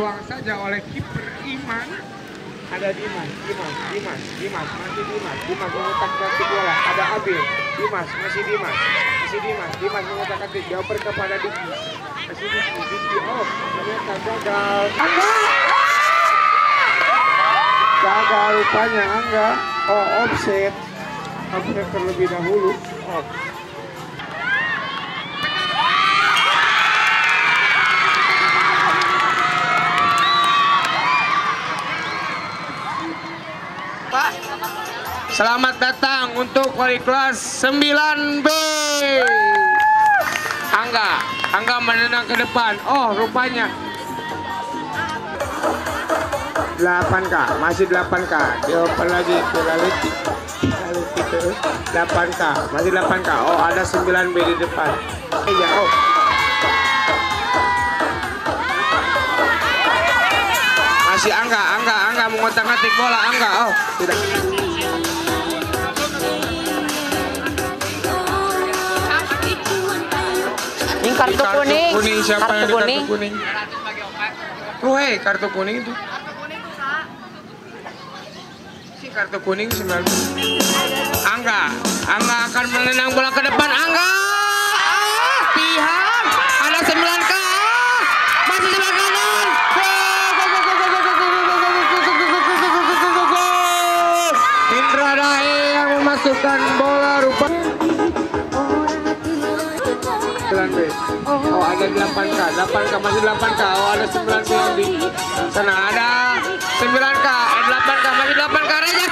dibuang saja oleh kiper Iman. Ada Dimas, Dimas, Dimas, Dimas, masih Dimas, Dimas mengutak atik bola. Ada Abil, Dimas, masih Dimas, masih Dimas, Dimas mengutak atik dioper kepada Diki. Masih Diki, Diki, oh ternyata gagal. Angga! Gagal rupanya Angga. Oh offset, offset terlebih dahulu. Oh. Pak, selamat datang untuk wali kelas 9B. Angga, Angga menendang ke depan. Oh, rupanya 8K, masih 8K. Dioper lagi ke Laliti. Laliti terus 8K, masih 8K. Oh, ada 9B di depan. Iya, oh. Masih Angga, Angga, Angga mengotak-atik bola, Angga. Oh, tidak. Ini kartu kuning. kuning siapa Kartu yang kuning. kartu kuning? Oh, hei, kartu kuning itu. Si kartu kuning sembilan. Angga, Angga akan menendang bola ke depan. Angga, memasukkan bola rupa Oh ada 8K, 8K masih 8K, oh ada 9K di sana ada 9K, 8K masih 8K Raja.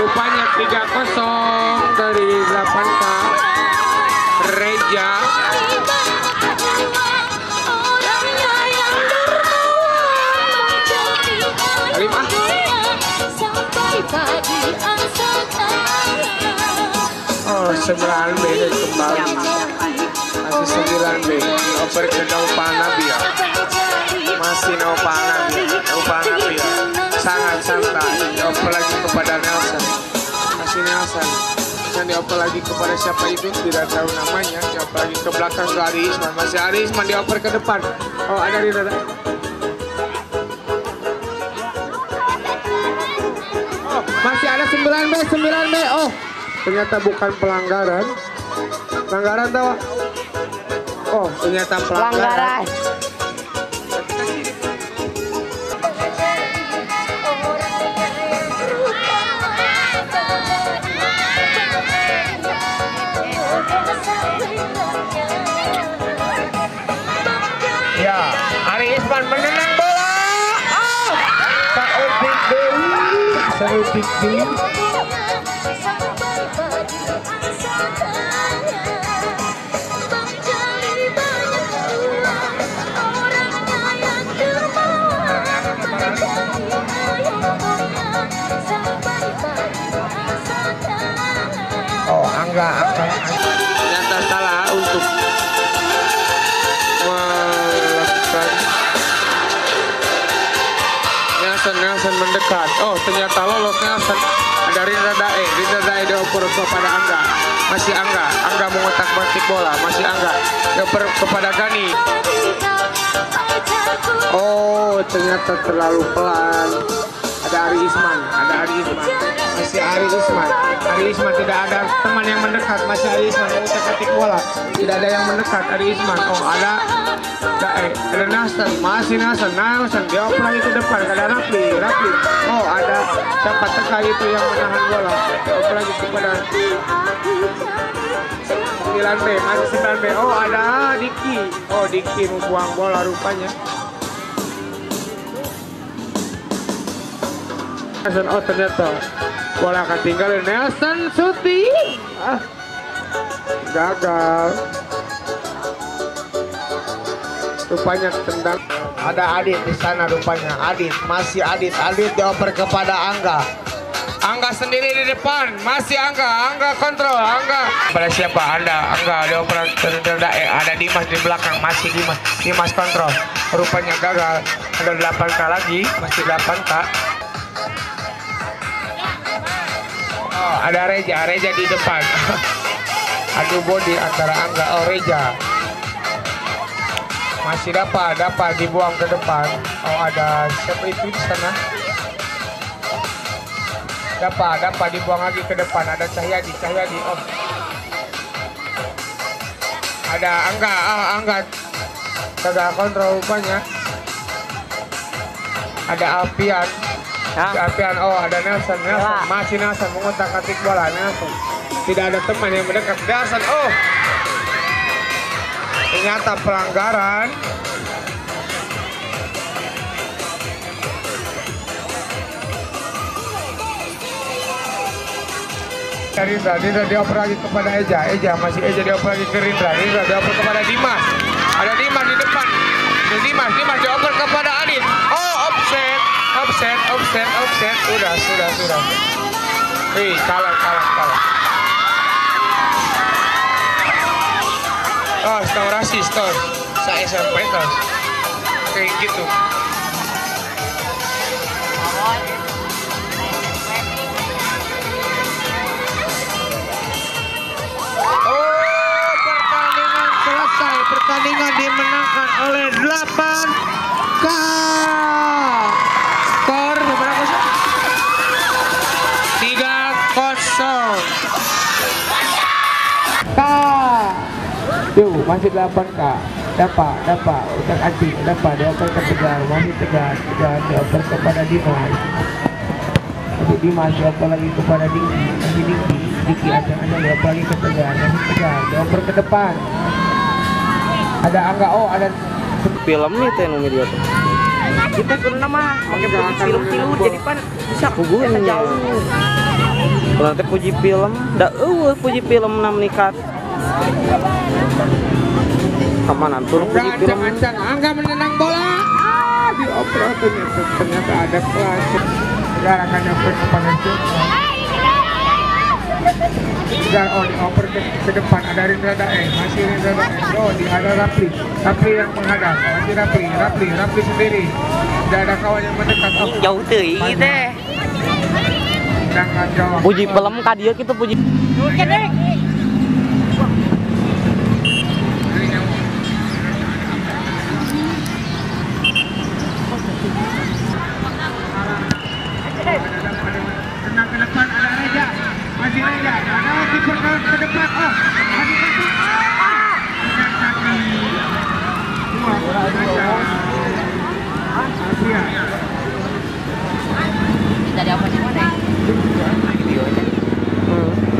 Rupanya 3-0 sembilan B dan kembali. Masih sembilan B. oper ke Naupana Bia. Masih Naupana Bia. Naupana Bia. Sangat santai. Dioper lagi kepada Nelson. Masih Nelson. Dan dioper lagi kepada siapa itu tidak tahu namanya. Dioper lagi ke belakang ke Ari Isman masih Ari Isman dioper ke depan. Oh ada di dada oh, masih ada 9B 9B oh ternyata bukan pelanggaran. Pelanggaran tahu? Oh, ternyata pelanggaran. Pelanggaran. Ya, Ari Isman menendang bola. Oh, Saudik Dewi. Saudik Dewi. Mendekat. Oh, ternyata lolos Nelson. Ada Rindra Dae, Rindra Dae dioper kepada Angga. Masih Angga, Angga mengotak batik bola. Masih Angga dioper kepada Gani. Oh, ternyata terlalu pelan. Ada Ari Isman, ada Ari Isman. Masih Ari Isman. Ari Isman tidak ada teman yang mendekat. Masih Ari Isman mengutak atik bola. Tidak ada yang mendekat. Ari Isman. Oh, ada Dae, ada Nelson, masih Nelson, Nelson dia oper lagi ke depan, ada Rafli, Rafli. Oh, ada siapa teka itu yang menahan bola. Dia oper lagi kepada 9B, masih 9B. Oh, ada Diki. Oh, Diki mau buang bola rupanya. Nelson, oh ternyata bola akan tinggal Nelson Suti. Ah, gagal. Rupanya tendang. Ada Adit di sana rupanya. Adit, masih Adit. Adit dioper kepada Angga. Angga sendiri di depan, masih Angga, Angga kontrol, Angga. Pada siapa? Anda, Angga dioper ke eh, ada Dimas di belakang, masih Dimas, Dimas kontrol. Rupanya gagal. Ada 8K lagi, masih 8K. Oh, Ada Reja, Reja di depan. Adu body antara Angga oh Reja. Masih dapat, dapat dibuang ke depan. Oh ada siapa itu di sana? Dapat, dapat dibuang lagi ke depan. Ada Cahyadi, Cahyadi. Oh. Ada Angga, ah Angga. Kagak kontrol rupanya. Ada Alpian. Alpian, oh ada Nelson, Nelson. Ya. Masih Nelson mengotak atik bola Nelson. Tidak ada teman yang mendekat Nelson. Oh. Ternyata pelanggaran. Rindra, Rindra dioper lagi kepada Eja, Eja masih Eja dioper lagi ke Rindra, Rindra dioper kepada Dimas, ada Dimas di depan, Dimas, Dimas dioper kepada offset, offset, offset, offset, sudah, sudah, Wih, kalah, kalah, kalah. Oh, tahu rasis, tahu. Saya SMP tahu. Kayak gitu. Oh, pertandingan dimenangkan oleh 8 K. Tuh, masih 8 K. Dapat, dapat. Utak anjing, dapat. Dioper ke tegar. Masih tegar. Tegar. Dioper kepada Dimas. Masih Dimas. Dioper lagi kepada Diki. Masih Diki. Diki ada ada dioper lagi ke tegar. Masih tegar. Dioper ke depan. Ada Angga. Oh, ada Film itu yang media tuh. Kita ke nama pakai puji film tilu jadi pan bisa kugunya jauh. Kalau nanti puji film, dah eueuh puji film nam nikat. Ke mana turun ancang-ancang. Angga menendang bola. Ah, dioper ternyata, ternyata ada kelas. Sekarang akan dioper kepada Joko. Segar oh dioper ke, ke depan ada Rindra Daeng masih Rindra Daeng oh di ada Rapli Rapli yang menghadap masih Rapli Rapli Rapli sendiri tidak ada kawan yang mendekat oh Jauh teh. sedangkan jawab Puji film ka dieu kitu puji. Tenang ke depan ada Reja masih Reja ada kiper ke, ke depan oh masih satu ah Dengan kaki dua Reja Alfia Dari apa sih mana? Hmm.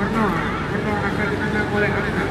Warno Warno akan ditendang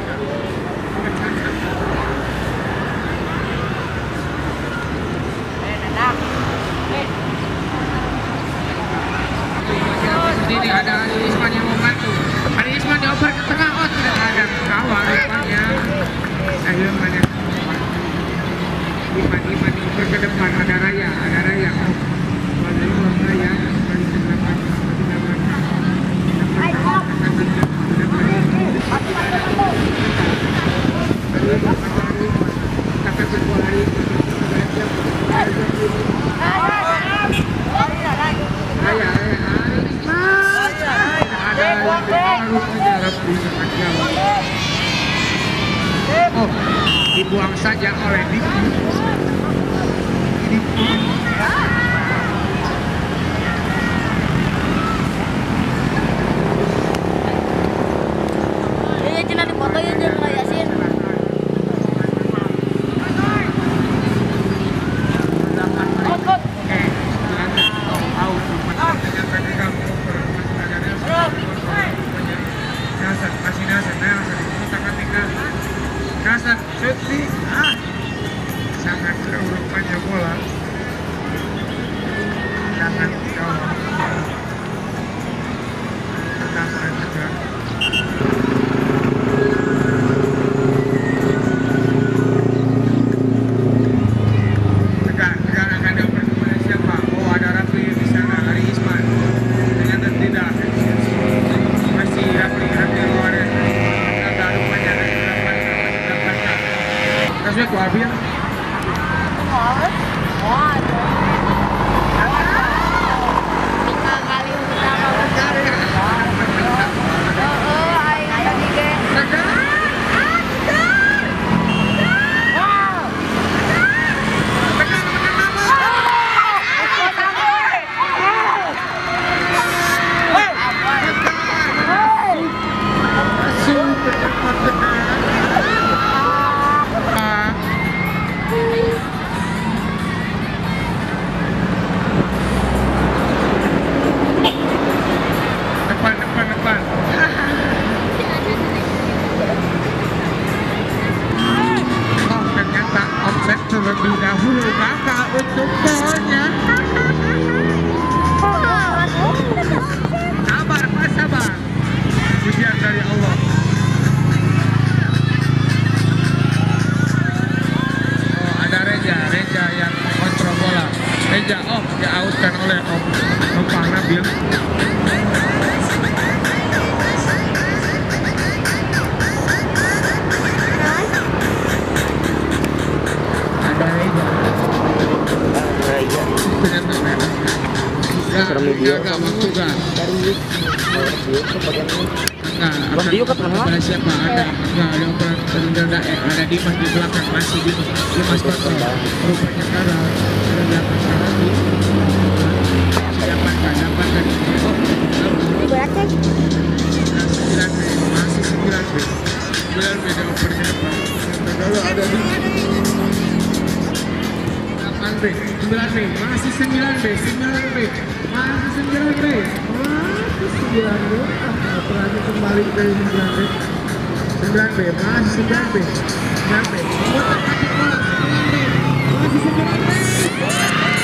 Nah, Bang Dio ke? Kepada siapa? Ada. Enggak ada operator mendadak eh, ada Dimas di belakang masih Dimas Dimas kontrol rupanya Kara ada belakang Kara di dapatkan dapatkan ini Berarti Nah, sembilan B masih sembilan B. Sembilan B dia oper ke depan kalau ada di 9B, 9B, masih 9B, 9B, masih 9B, masih 9B, apalagi kembali ke 9B, 9B, masih 9B, 9B, 9B, masih 9B, masih 9B,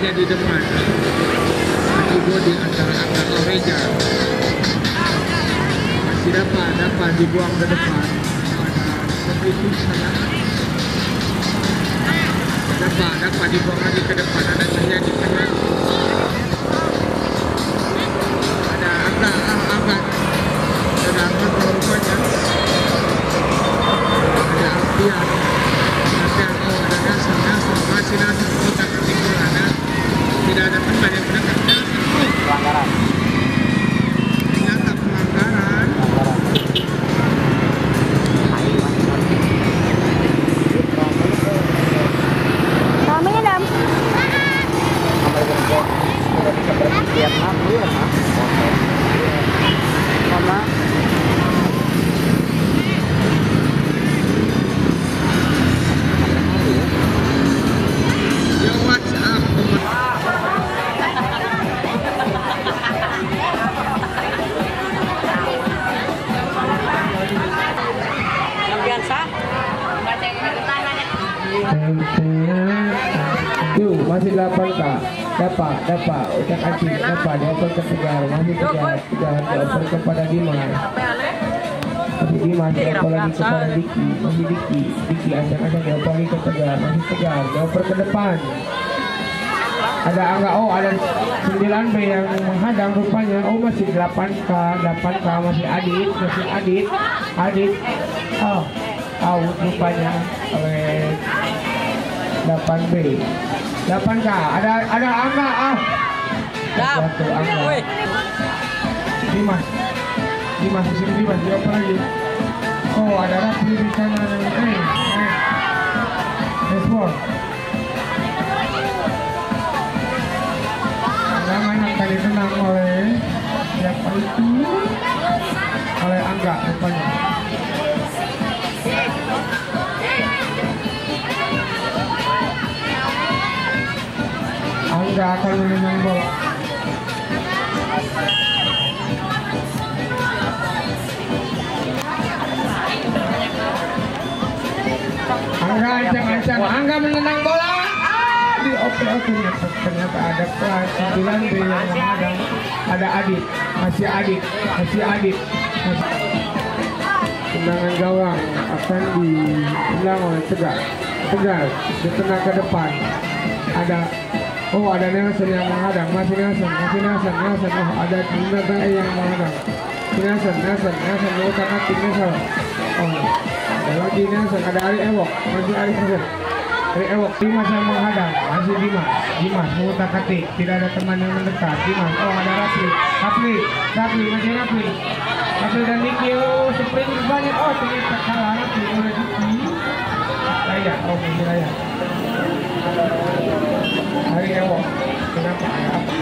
Reja, Reja di depan. Mati body antara Angga ke Reja masih dapat, dapat dibuang ke depan. Pada segitu sana dapat, dapat dibuang lagi ke depan. Ada saya di Pelanggaran. Masih 8 kak? Dapat, dapat. Ucap kaki, dapat. Dioper ke Tegar Masih Tegar Tegar dioper kepada Dimas. Masih Dimas Dioper lagi kepada Diki. Masih Diki. Diki acak-acak dioper lagi ke Tegar Masih Tegar Dioper ke depan. Ada Angga, oh ada 9B yang menghadang rupanya. Oh masih 8K, 8K masih Adit, masih Adit. Adit, oh out rupanya oleh 8B 8K, ada ada Angga ah. Satu Angga. Woi. Dimas. Dimas di sini Dimas dioper lagi. Oh ada Rafli di sana. Eh, eh. Respon oleh Siapa itu? Oleh Angga rupanya Angga akan menendang bola Angga ancam-ancam Angga menendang bola. Ah, dioper ternyata, ternyata ada kelas 9 B yang menghadang ada Adit. Masih Adit. Masih Adit. Tendangan gawang akan ditendang oleh Tegar Tegar ditendang ke depan. Ada Oh ada Nelson yang menghadang masih Nelson masih Nelson Nelson oh ada Dinata yang menghadang Nelson Nelson Nelson melukat hati Nelson oh ada lagi Nelson ada Ari Ewok masih Ari Nelson Ari Ewok Dimas yang menghadang masih Dimas Dimas memutar ketik tidak ada teman yang mendekat Dimas oh ada Rafli Rafli Rafli masih Rafli Rafli dan Niki oh sprint banyak oh ternyata kalah Rafli oleh Niki Raya oh masih Raya Hari Ewok kenapa? Ada apa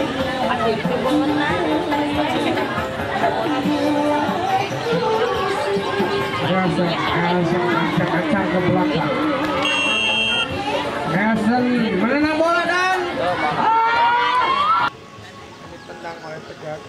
Rasa Nelson acak-acak ke belakang. Nelson menendang bola dan. Ditendang oleh Tegar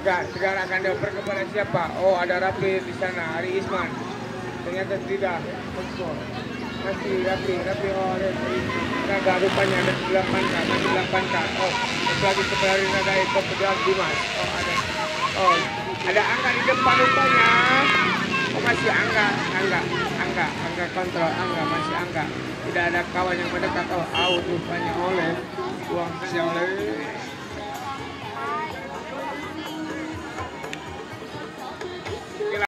Tegar, Tegar akan dioper kepada siapa? Oh, ada Rafli di sana, Ari Isman. ternyata tidak Ekspor. Rapi, rapi, rapi oh ada naga rupanya ada 8K, masih 8K. Oh, satu lagi kepelari naga ekor pedang Dimas. Oh, ada. Oh, ada angka di depan rupanya. Oh, masih angka, angka, angka, angka kontrol, angka, masih angka. Tidak ada kawan yang mendekat. Oh, out rupanya oleh uang oleh